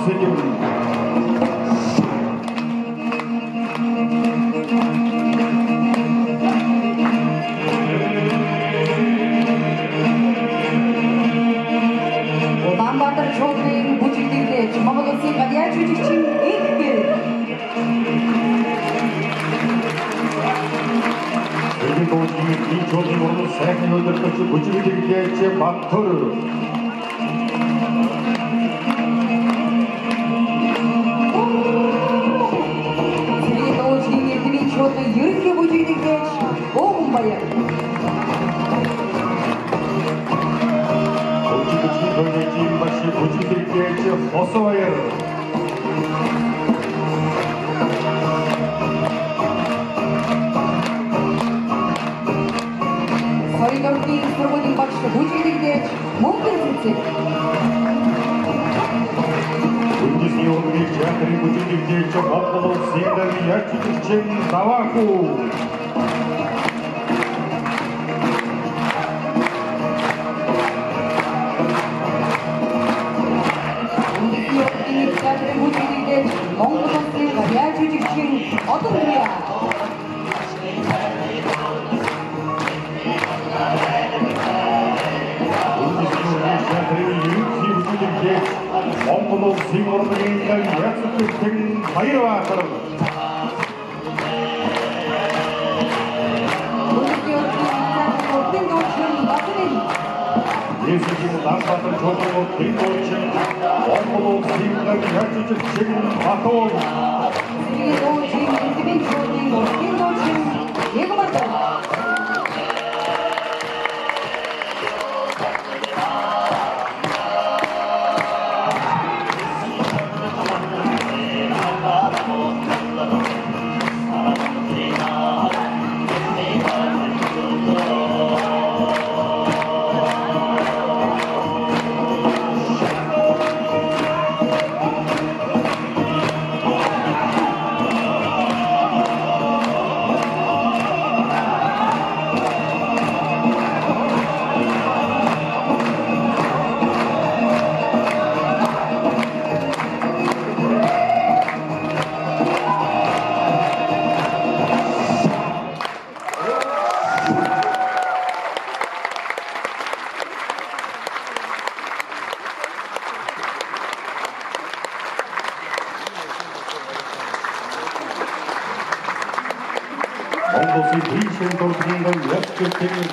DJ алтан сэдэв Улаанбаатар чуулгын бүжиглэгдэж Монгол Улсын гадяа жүжигчин их гэр Эдийн дуугийн энэ чуулгын уран сайхны өдөртөч бүжиглэгдэж Баттөр Цэргийн эдний чуулган ерөнхий бүжиглэгдэж Богон баяр Бүжиглэгчийн төлөвийн баш бүжиглэгдэж Хосбаяр Соёлын урлагийн сургуулийн багш бүжиглэгдэж Мөнгөн цэцэг Үндэсний Урлагийн театрын бүжиглэгдэж Монгол улсын гадяа жүжигчин 몽골로 지구로 있는 약속을 등 가이로와 걸어. 예수님 남바를 조정으로 빈도이신 원고도 지금까지 약속을 지금 바꿔오니 그리고 지금 이집인 조정으로 Mondo si dice incontrino, gli occhi che mi